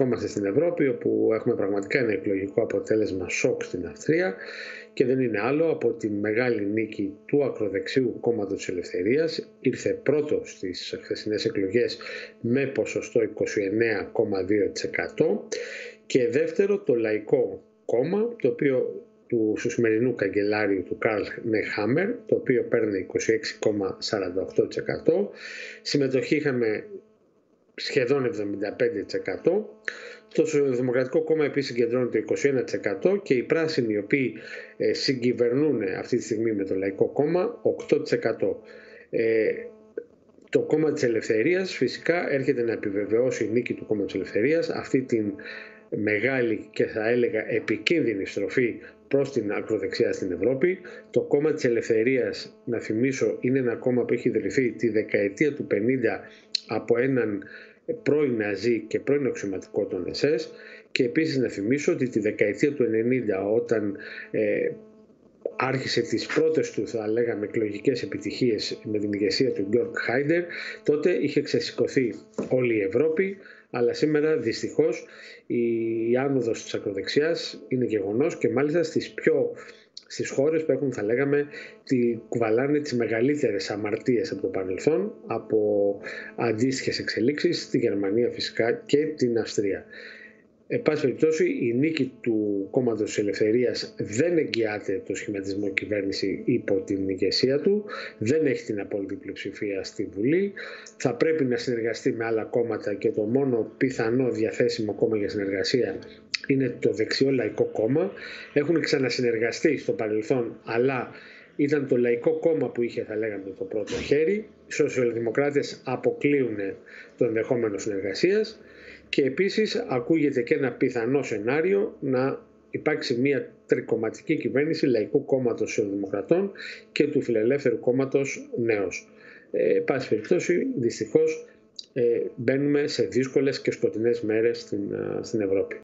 Είμαστε στην Ευρώπη όπου έχουμε πραγματικά ένα εκλογικό αποτέλεσμα σοκ στην Αυστρία και δεν είναι άλλο από τη μεγάλη νίκη του ακροδεξιού κόμματος της Ελευθερίας. Ήρθε πρώτο στις χθεσινές εκλογές με ποσοστό 29,2% και δεύτερο το Λαϊκό Κόμμα το οποίο του σημερινού καγκελάριου του Καρλ Νεχάμερ, το οποίο παίρνει 26,48%. Συμμετοχή είχαμε σχεδόν 75%. Το Σοσιαλδημοκρατικό Κόμμα επίσης συγκεντρώνει το 21% και οι πράσινοι οι οποίοι ε, συγκυβερνούν αυτή τη στιγμή με το Λαϊκό Κόμμα 8%. Ε, το κόμμα της Ελευθερίας φυσικά έρχεται να επιβεβαιώσει η νίκη του κόμματος Ελευθερίας αυτή την μεγάλη και θα έλεγα επικίνδυνη στροφή προς την ακροδεξιά στην Ευρώπη. Το κόμμα της Ελευθερίας, να θυμίσω, είναι ένα κόμμα που έχει ιδρυθεί τη δεκαετία του 50 από έναν πρώην Ναζί και πρώην αξιωματικό των ΕΣΕΣ. Και επίσης να θυμίσω ότι τη δεκαετία του 90 όταν ε, άρχισε τις πρώτες του θα λέγαμε εκλογικές επιτυχίες με την ηγεσία του Γκιόρκ Χάιντερ τότε είχε ξεσηκωθεί όλη η Ευρώπη αλλά σήμερα δυστυχώς η άνοδος της ακροδεξιάς είναι γεγονός και μάλιστα στις πιο στις χώρες που έχουν θα λέγαμε τη κουβαλάνε τις μεγαλύτερες αμαρτίες από το παρελθόν από αντίστοιχες εξελίξεις στη Γερμανία φυσικά και την Αυστρία. Εν πάση περιπτώσει, η νίκη του κόμματος της Ελευθερίας δεν εγγυάται το σχηματισμό κυβέρνηση υπό την ηγεσία του, δεν έχει την απόλυτη πλειοψηφία στη Βουλή. Θα πρέπει να συνεργαστεί με άλλα κόμματα και το μόνο πιθανό διαθέσιμο κόμμα για συνεργασία είναι το Δεξιό Λαϊκό Κόμμα. Έχουν ξανασυνεργαστεί στο παρελθόν, αλλά ήταν το Λαϊκό Κόμμα που είχε, θα λέγαμε, το πρώτο χέρι. Οι σοσιαλδημοκράτες αποκλείουν το ενδεχόμενο συνεργασίας και επίσης ακούγεται και ένα πιθανό σενάριο να υπάρξει μια τρικοματική κυβέρνηση Λαϊκού Κόμματος Σοσιαλδημοκρατών και του Φιλελεύθερου Κόμματος Νέος. Ε, πάση περιπτώσει, δυστυχώς, ε, μπαίνουμε σε δύσκολες και σκοτεινές μέρες στην, στην Ευρώπη.